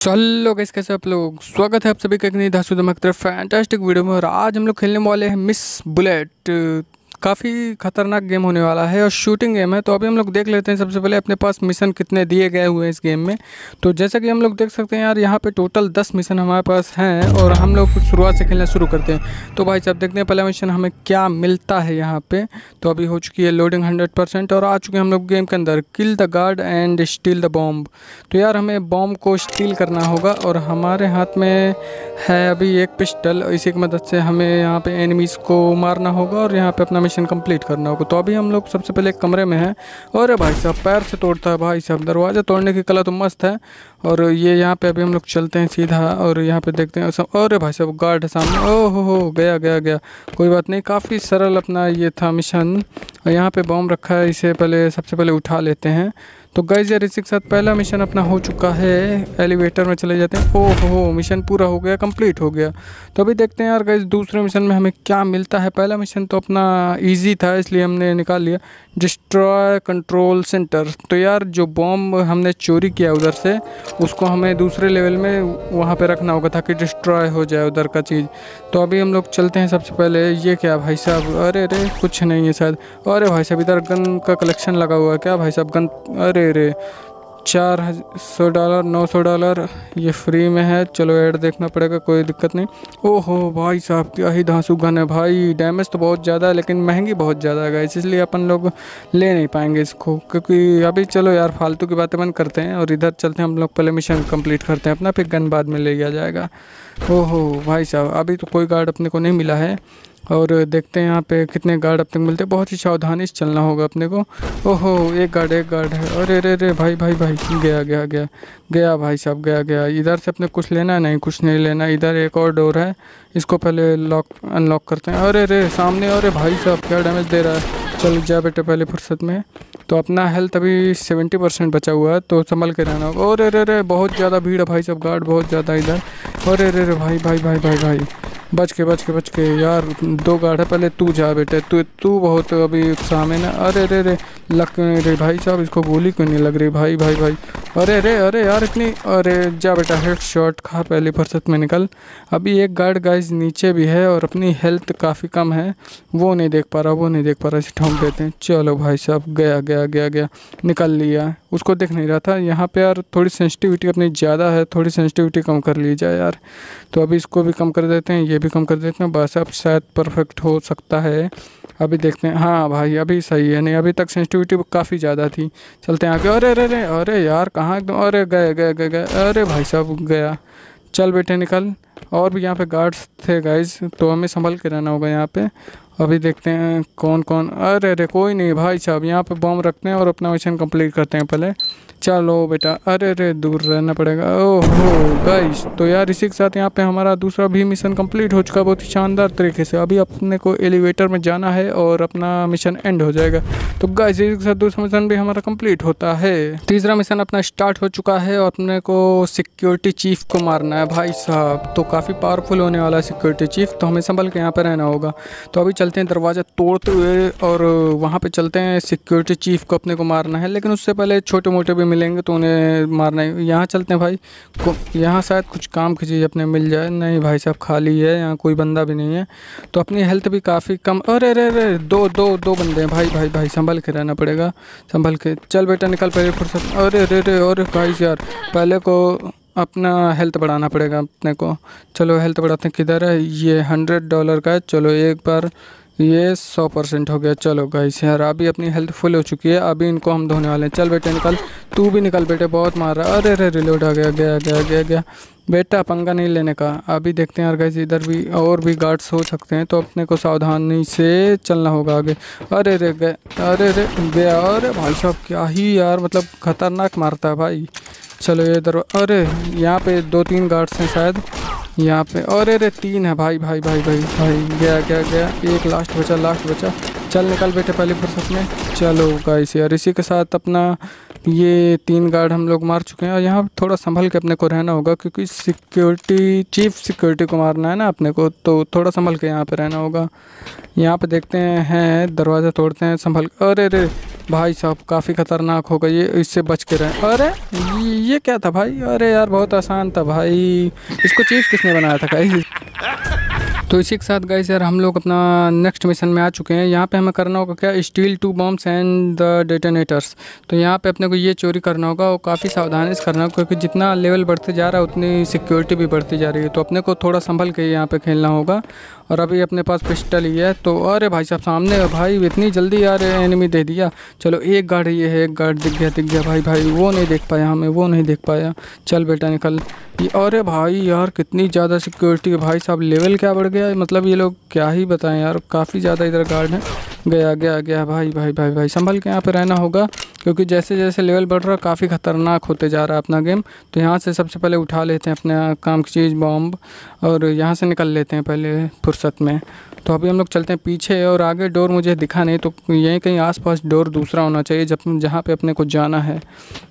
चलो गाइस कैसे आप लोग? स्वागत है आप सभी का एक नई धासु धमक तरफ़। फैंटास्टिक वीडियो में और आज हम लोग खेलने वाले हैं मिस बुलेट काफ़ी खतरनाक गेम होने वाला है और शूटिंग गेम है। तो अभी हम लोग देख लेते हैं सबसे पहले अपने पास मिशन कितने दिए गए हुए हैं इस गेम में। तो जैसा कि हम लोग देख सकते हैं यार, यहाँ पे टोटल दस मिशन हमारे पास हैं और हम लोग शुरुआत से खेलना शुरू करते हैं। तो भाई साहब, देखते हैं पहला मिशन हमें क्या मिलता है यहाँ पर तो अभी हो चुकी है लोडिंग हंड्रेड और आ चुके हैं हम लोग गेम के अंदर। Kill the guard and steal the bomb तो यार, हमें बॉम्ब को स्टील करना होगा और हमारे हाथ में है अभी एक पिस्टल इसी की मदद से हमें यहाँ पर एनिमीज़ को मारना होगा और यहाँ पर अपना मिशन कंप्लीट करना होगा। तो अभी हम लोग सबसे पहले एक कमरे में हैं। और भाई साहब, पैर से तोड़ता है भाई साहब। दरवाज़ा तोड़ने की कला तो मस्त है। और ये यहाँ पे अभी हम लोग चलते हैं सीधा। और यहाँ पे देखते हैं और भाई साहब गार्ड है सामने। ओ हो हो गया गया गया। कोई बात नहीं, काफ़ी सरल अपना ये था मिशन और यहाँ पे बॉम्ब रखा है। इसे पहले सबसे पहले उठा लेते हैं। तो गाइज़ यार इसी के साथ पहला मिशन अपना हो चुका है एलिवेटर में चले जाते हैं। ओह हो मिशन पूरा हो गया कंप्लीट हो गया। तो अभी देखते हैं यार गाइज़ दूसरे मिशन में हमें क्या मिलता है। पहला मिशन तो अपना इजी था, इसलिए हमने निकाल लिया। डिस्ट्रॉय कंट्रोल सेंटर तो यार, जो बॉम्ब हमने चोरी किया उधर से, उसको हमें दूसरे लेवल में वहाँ पर रखना होगा, ताकि डिस्ट्रॉय हो जाए उधर का चीज़। तो अभी हम लोग चलते हैं सबसे पहले। ये क्या भाई साहब? अरे अरे, कुछ नहीं है शायद। अरे भाई साहब, इधर गन का कलेक्शन लगा हुआ है। क्या भाई साहब, गन? अरे अरे चार सौ डॉलर, नौ सौ डॉलर, ये फ्री में है। चलो ऐड देखना पड़ेगा, कोई दिक्कत नहीं। ओहो भाई साहब, क्या ही धांसू गन है भाई। डैमेज तो बहुत ज़्यादा है, लेकिन महँगी बहुत ज़्यादा है गाइस इसलिए अपन लोग ले नहीं पाएँगे इसको, क्योंकि अभी चलो यार, फालतू की बातें बंद करते हैं, और इधर चलते हैं, हम लोग पहले मिशन कंप्लीट करते हैं अपना, फिर गन बाद में ले लिया जाएगा। ओहो भाई साहब, अभी तो कोई गार्ड अपने को नहीं मिला है। और देखते हैं यहाँ पे कितने गार्ड अपने को मिलते हैं। बहुत ही सावधानी से चलना होगा अपने को। ओहो, एक गार्ड एक गार्ड है। अरे अरे अरे, भाई भाई भाई, गया गया गया। गया भाई साहब, गया गया। इधर से अपने कुछ लेना नहीं, कुछ नहीं लेना। इधर एक और डोर है। इसको पहले लॉक अनलॉक करते हैं। अरे अरे, सामने अरे भाई साहब, क्या डैमेज दे रहा है। चल जा बेटे पहले फुर्सत में। तो अपना हेल्थ अभी सेवेंटी परसेंट बचा हुआ है तो संभल के रहना और अरे अरे बहुत ज़्यादा भीड़ है भाई साहब गार्ड बहुत ज़्यादा इधर। अरे अरे अरे, भाई भाई भाई भाई भाई। बच के बच के बच के। यार, दो गार्ड है पहले तू जा बेटे, तू तू बहुत अभी उत्साह में ना। अरे अरे अरे लग रे भाई साहब, इसको गोली क्यों नहीं लग रही? भाई भाई भाई। अरे अरे अरे यार, इतनी, अरे, जा बेटा हेड शॉट खा पहली फुर्सत में निकल। अभी एक गार्ड गाइस नीचे भी है और अपनी हेल्थ काफ़ी कम है। वो नहीं देख पा रहा, वो नहीं देख पा रहा, इसे ठोंक देते हैं। चलो भाई साहब, गया गया गया गया, निकल लिया। उसको देख नहीं रहा था। यहाँ पे यार थोड़ी सेंसिटिविटी अपनी ज़्यादा है, थोड़ी सेंसिटिविटी कम कर ली जाए यार। तो अभी इसको भी कम कर देते हैं, ये भी कम कर देते हैं। बस अब शायद परफेक्ट हो सकता है। अभी देखते हैं। हाँ भाई, अभी सही है। नहीं, अभी तक सेंसिटिविटी काफ़ी ज़्यादा थी। चलते हैं आगे। अरे अरे अरे अरे यार कहाँ एकदम अरे गए गए गए गए। अरे भाई साहब, गया। चल बेटे, निकल। और भी यहाँ पे गार्ड्स थे गाइज़ तो हमें संभल के रहना होगा यहाँ पे। अभी देखते हैं कौन कौन। अरे अरे, कोई नहीं भाई साहब, यहाँ पे बॉम्ब रखते हैं और अपना मिशन कंप्लीट करते हैं पहले। चलो बेटा, अरे अरे, दूर रहना पड़ेगा। ओहो गाइस तो यार इसी के साथ यहाँ पे हमारा दूसरा भी मिशन कंप्लीट हो चुका है, बहुत ही शानदार तरीके से। अभी अपने को एलिवेटर में जाना है और अपना मिशन एंड हो जाएगा। तो गाइस इसी के साथ दूसरा मिशन भी हमारा कंप्लीट होता है। तीसरा मिशन अपना स्टार्ट हो चुका है और अपने को सिक्योरिटी चीफ को मारना है भाई साहब। तो काफ़ी पावरफुल होने वाला है सिक्योरिटी चीफ तो हमें संभल के यहाँ पर रहना होगा। तो अभी चलते हैं दरवाज़ा तोड़ते हुए और वहाँ पर चलते हैं। सिक्योरिटी चीफ को अपने को मारना है, लेकिन उससे पहले छोटे मोटे भी मिलेंगे तो उन्हें मारना है। यहाँ चलते हैं भाई। यहाँ शायद कुछ काम की चीज़ अपने मिल जाए। नहीं भाई साहब, खाली है। यहाँ कोई बंदा भी नहीं है। तो अपनी हेल्थ भी काफ़ी कम अरे अरे अरे, दो दो दो बंदे हैं। भाई भाई भाई, संभल के रहना पड़ेगा। संभल के चल बेटा, निकल पहले फुर्सत। अरे अरे अरे अरे भाई यार, पहले को अपना हेल्थ बढ़ाना पड़ेगा अपने को। चलो हेल्थ बढ़ाते हैं। किधर है? ये हंड्रेड डॉलर का है। चलो एक बार ये सौ परसेंट हो गया। चलो गाइस यार, अभी अपनी हेल्थ फुल हो चुकी है। अभी इनको हम धोने वाले हैं। चल बेटे, निकल। तू भी निकल बेटे, बहुत मार रहा अरे अरे रिलोड आ गया गया गया गया गया। बेटा, पंगा नहीं लेने का। अभी देखते हैं यार गाइस इधर भी और भी गार्ड्स हो सकते हैं तो अपने को सावधानी से चलना होगा आगे। अरे अरे गए अरे अरे गया अरे, भाई साहब, क्या ही यार मतलब खतरनाक मारता है भाई। चलो ये इधर, अरे, यहाँ पे दो तीन गार्ड्स हैं शायद। यहाँ पे। और अरे तीन है भाई भाई भाई भाई भाई। गया गया गया। एक लास्ट बचा लास्ट बचा। चल निकल बेटे पहले फुर्सत में। चलो गाइस यार, इसी के साथ अपना ये तीन गार्ड हम लोग मार चुके हैं। और यहाँ थोड़ा संभल के अपने को रहना होगा, क्योंकि सिक्योरिटी चीफ सिक्योरिटी को मारना है ना अपने को तो थोड़ा संभल के यहाँ पे रहना होगा। यहाँ पे देखते हैं दरवाज़ा तोड़ते हैं, संभल अरे अरे भाई साहब काफ़ी ख़तरनाक हो गई ये इससे बच के रहे। अरे ये, क्या था भाई? अरे यार बहुत आसान था भाई। इसको चीफ किसने बनाया था गाइस तो इसी के साथ गाइस यार हम लोग अपना नेक्स्ट मिशन में आ चुके हैं। यहाँ पे हमें करना होगा क्या? Steal two bombs and the detonators तो यहाँ पे अपने को ये चोरी करना होगा और काफ़ी सावधानी से करना होगा क्योंकि जितना लेवल बढ़ते जा रहा है उतनी सिक्योरिटी भी बढ़ती जा रही है। तो अपने को थोड़ा संभल के यहाँ पे खेलना होगा। और अभी अपने पास पिस्टल ही है तो अरे भाई साहब सामने भाई इतनी जल्दी यार एनिमी दे दिया। चलो, एक गार्ड ये है, एक गार्ड दिख गया दिख गया, भाई भाई, वो नहीं देख पाया हमें, वो नहीं देख पाया। चल बेटा, निकल। ये, अरे भाई यार, कितनी ज़्यादा सिक्योरिटी है, भाई साहब लेवल क्या बढ़ गया मतलब ये लोग क्या ही बताएँ यार, काफ़ी ज़्यादा इधर गार्ड हैं गया गया गया। भाई भाई भाई भाई, संभल के यहाँ पे रहना होगा, क्योंकि जैसे जैसे लेवल बढ़ रहा, काफ़ी ख़तरनाक होते जा रहा है अपना गेम तो यहाँ से सबसे पहले उठा लेते हैं अपने काम की चीज़ बॉम्ब और यहाँ से निकल लेते हैं पहले फुर्सत में। तो अभी हम लोग चलते हैं पीछे, और आगे डोर मुझे दिखा नहीं तो यहीं कहीं आसपास डोर दूसरा होना चाहिए, जब जहाँ पे अपने को जाना है।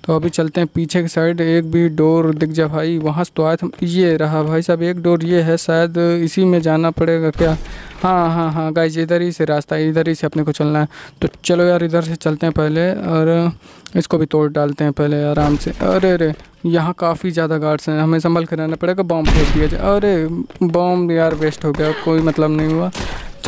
तो अभी चलते हैं पीछे की साइड एक भी डोर दिख जा भाई, वहाँ से तो आए थे, ये रहा भाई साहब, एक डोर ये है, शायद इसी में जाना पड़ेगा क्या? हाँ हाँ हाँ गाइज़ इधर ही से रास्ता, इधर ही से अपने को चलना है। तो चलो यार, इधर से चलते हैं पहले और इसको भी तोड़ डालते हैं पहले आराम से। अरे अरे यहाँ काफ़ी ज़्यादा गार्ड्स हैं। हमें संभल कर रहना पड़ेगा। बॉम्ब फेंक दिया जाए। अरे बॉम्ब यार वेस्ट हो गया। कोई मतलब नहीं हुआ।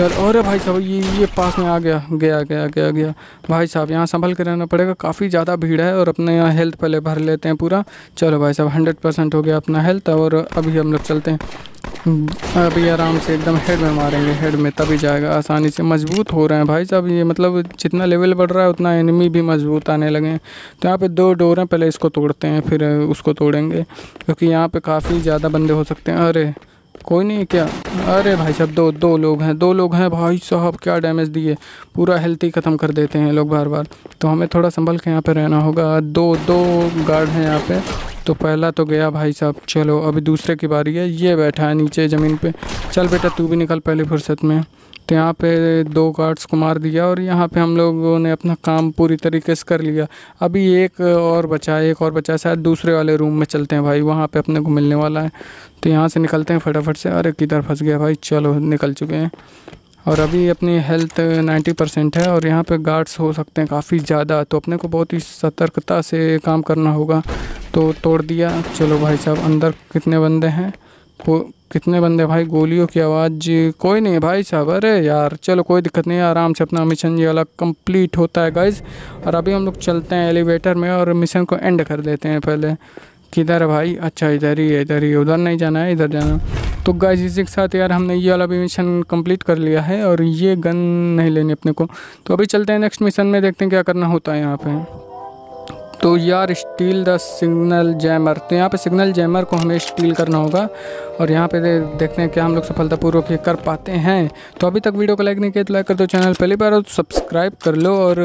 चल अरे भाई साहब, ये ये पास में आ गया गया गया गया गया। भाई साहब, यहाँ संभल के रहना पड़ेगा। काफ़ी ज़्यादा भीड़ है और अपने यहाँ हेल्थ पहले भर लेते हैं पूरा। चलो भाई साहब हंड्रेड परसेंट हो गया अपना हेल्थ और अभी हम लोग चलते हैं। अभी आराम से एकदम हेड में मारेंगे हेड में, तभी जाएगा, आसानी से। मज़बूत हो रहे हैं भाई साहब, ये मतलब जितना लेवल बढ़ रहा है, उतना एनिमी भी मज़बूत आने लगे हैं। तो यहाँ पे दो डोर हैं, पहले इसको तोड़ते हैं, फिर उसको तोड़ेंगे, क्योंकि यहाँ पे काफ़ी ज़्यादा बंदे हो सकते हैं। अरे! कोई नहीं, क्या? अरे भाई साहब, दो दो लोग हैं, दो लोग हैं भाई साहब, क्या डैमेज दिए? पूरा हेल्थ ही ख़त्म कर देते हैं लोग बार बार तो हमें थोड़ा संभल के यहाँ पे रहना होगा। दो दो गार्ड हैं यहाँ पे। तो पहला तो गया भाई साहब, चलो, अभी दूसरे की बारी है। ये बैठा है नीचे ज़मीन पे। चल बेटा, तू भी निकल पहले फुर्सत में। तो यहाँ पे दो गार्ड्स को मार दिया और यहाँ पे हम लोगों ने अपना काम पूरी तरीके से कर लिया। अभी एक और बचा है, एक और बचा शायद दूसरे वाले रूम में चलते हैं भाई, वहाँ पे अपने को मिलने वाला है। तो यहाँ से निकलते हैं फटाफट से। अरे किधर फंस गया भाई? चलो, निकल चुके हैं। और अभी अपनी हेल्थ नाइन्टी परसेंट है और यहाँ पे गार्ड्स हो सकते हैं काफ़ी ज़्यादा तो अपने को बहुत ही सतर्कता से काम करना होगा। तो तोड़ दिया। चलो भाई साहब, अंदर कितने बंदे हैं? कितने बंदे भाई, गोलियों की आवाज़, कोई नहीं भाई साहब। अरे यार, चलो कोई दिक्कत नहीं है, आराम से अपना मिशन ये वाला कंप्लीट होता है गाइज़ और अभी हम लोग चलते हैं एलिवेटर में और मिशन को एंड कर देते हैं पहले। किधर है भाई? अच्छा इधर ही है, इधर ही उधर नहीं जाना है, इधर जाना तो गाइज़ इसी के साथ यार हमने ये वाला भी मिशन कंप्लीट कर लिया है और ये गन नहीं लेनी अपने को। तो अभी चलते हैं नेक्स्ट मिशन में, देखते हैं क्या करना होता है यहाँ पे। तो यार स्टील द सिग्नल जैमर तो यहाँ पे सिग्नल जैमर को हमें स्टील करना होगा। और यहाँ पे देखते हैं क्या हम लोग सफलतापूर्वक ये कर पाते हैं। तो अभी तक वीडियो को लाइक नहीं किया तो लाइक कर दो चैनल। पहली बार हो तो सब्सक्राइब कर लो और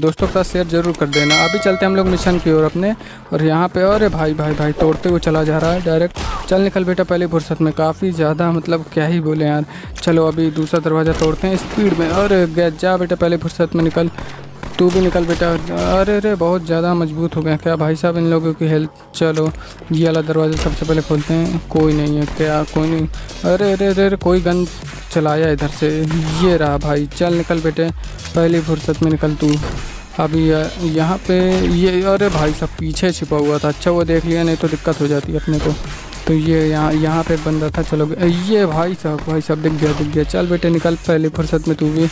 दोस्तों के साथ शेयर ज़रूर कर देना। अभी चलते हैं हम लोग मिशन की ओर अपने। और यहाँ पर अरे भाई भाई भाई तोड़ते हुए चला जा रहा है डायरेक्ट चल निकल बेटा पहले फुर्सत में। काफ़ी ज़्यादा मतलब क्या ही बोले यार। चलो अभी दूसरा दरवाज़ा तोड़ते हैं स्पीड में। अरे जा बेटा पहले फुर्सत में निकल। तू भी निकल बेटा। अरे अरे, बहुत ज़्यादा मज़बूत हो गया क्या भाई साहब, इन लोगों की हेल्थ चलो, ये वाला दरवाज़ा सबसे पहले खोलते हैं। कोई नहीं है क्या? कोई नहीं। अरे अरे अरे अरे, कोई गन चलाया इधर से। ये रहा भाई। चल निकल बेटे। पहली फुर्सत में निकल तू। अभी यहाँ पे ये, अरे भाई साहब, पीछे छिपा हुआ था। अच्छा वो देख लिया, नहीं तो दिक्कत हो जाती अपने को। तो ये यहाँ यहाँ पे बंदा था, चलो। ये भाई साहब भाई साहब, दिख गया दिख गया। चल बेटे, निकल। पहली फुर्सत में तू भी।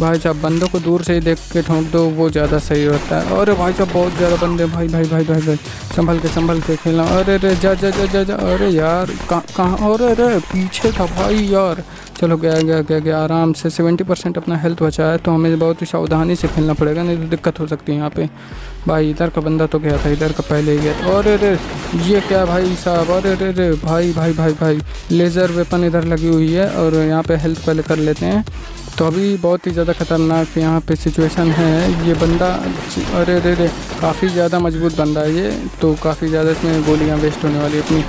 भाई साहब, बंदों को दूर से ही देख के ठोंक दो, वो ज़्यादा सही होता है। अरे भाई साहब, बहुत ज़्यादा बंदे भाई भाई भाई भाई भाई, संभल के संभल के खेलना। अरे अरे जा जा जा जा जा, अरे यार, कहाँ अरे अरे पीछे था भाई यार। चलो, गया गया गया गया, आराम से। सेवेंटी परसेंट अपना हेल्थ बचा है तो हमें बहुत ही सावधानी से खेलना पड़ेगा, नहीं तो दिक्कत हो सकती है यहाँ पे। भाई, इधर का बंदा तो गया था, इधर का पहले ही गया और अरे ये क्या भाई साहब? अरे अरे अरे भाई भाई भाई भाई लेज़र वेपन इधर लगी हुई है, और यहाँ पे हेल्थ पहले कर लेते हैं। तो अभी बहुत ही ज़्यादा ख़तरनाक यहाँ पे सिचुएशन है। ये बंदा, अरे अरे अरे, काफ़ी ज़्यादा मज़बूत बंदा है ये। तो काफ़ी ज़्यादा इसमें गोलियाँ वेस्ट होने वाली अपनी।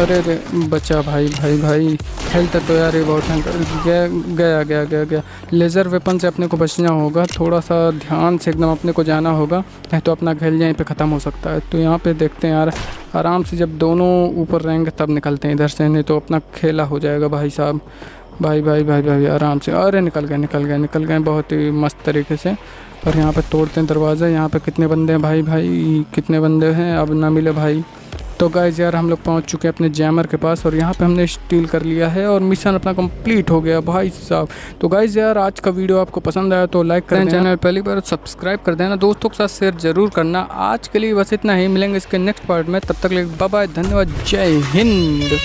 अरे अरे बच्चा भाई भाई भाई। हेल्थ तो यार ये बहुत गया गया गया गया गया। लेज़र वेपन से अपने को बचना होगा। थोड़ा सा ध्यान से एकदम अपने को जाना होगा। नहीं तो अपना खेल यहीं पे ख़त्म हो सकता है। तो यहाँ पे देखते हैं यार, आराम से जब दोनों ऊपर रहेंगे तब निकलते हैं इधर से। नहीं तो अपना खेला हो जाएगा भाई साहब। भाई भाई भाई भाई आराम से। अरे निकल गए निकल गए निकल गए। बहुत ही मस्त तरीके से। और यहाँ पे तोड़ते हैं दरवाज़ा। यहाँ पे कितने बंदे हैं? भाई भाई कितने बंदे हैं? अब ना मिले भाई। तो गाइज़ यार हम लोग पहुँच चुके हैं अपने जैमर के पास और यहाँ पे हमने स्टील कर लिया है और मिशन अपना कंप्लीट हो गया भाई साहब। तो गाइज़ यार आज का वीडियो आपको पसंद आया तो लाइक करें चैनल पहली बार सब्सक्राइब कर देना। दोस्तों के साथ शेयर ज़रूर करना। आज के लिए बस इतना ही। मिलेंगे इसके नेक्स्ट पार्ट में। तब तक बाय बाय धन्यवाद। जय हिंद।